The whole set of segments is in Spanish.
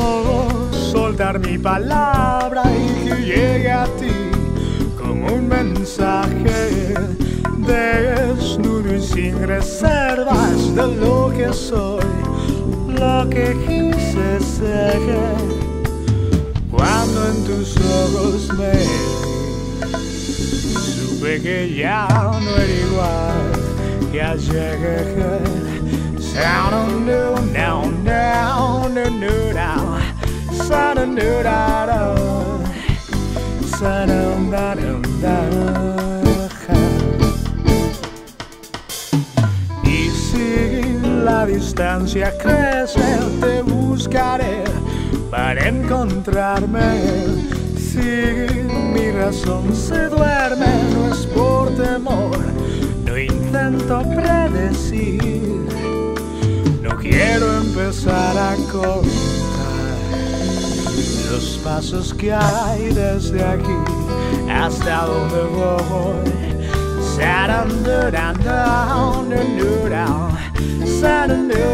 ¿Cómo soltar mi palabra y que llegue a ti como un mensaje desnudo y sin reservas de lo que soy, lo que quise ser cuando en tus ojos me vi, supe que ya no era igual que ayer. Sound new now now no no now Y si la distancia crece te buscaré para encontrarme. Si mi razón se duerme no es por temor No intento predecir. Quiero empezar a contar los pasos que hay desde aquí hasta donde voy. Saturn, down, down, down, down, Saturn, down, down,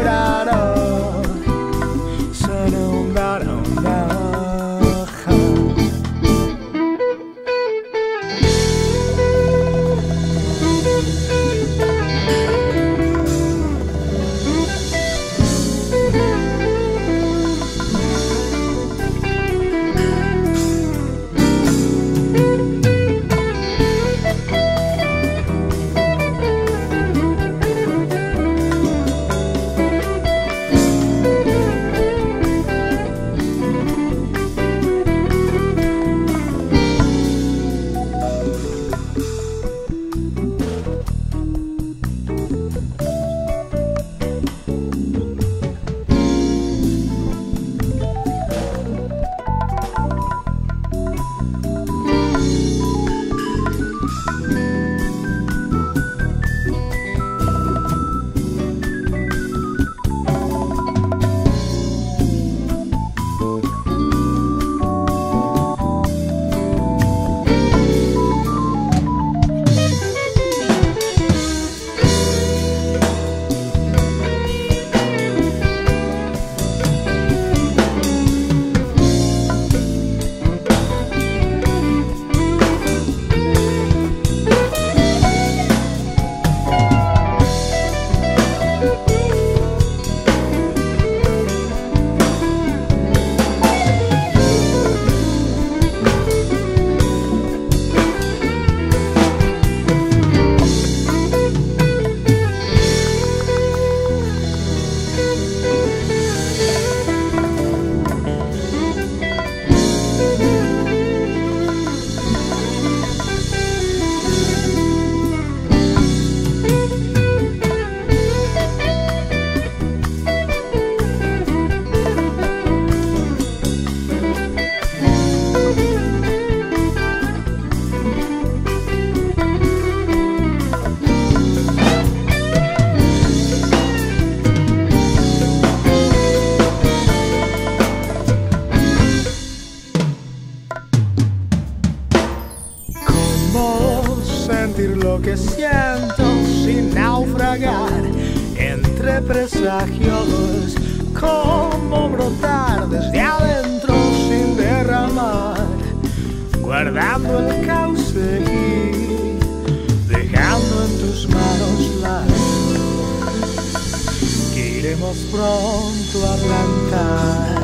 lo que siento sin naufragar entre presagios, como brotar desde adentro sin derramar, guardando el cauce y dejando en tus manos la que iremos pronto a plantar.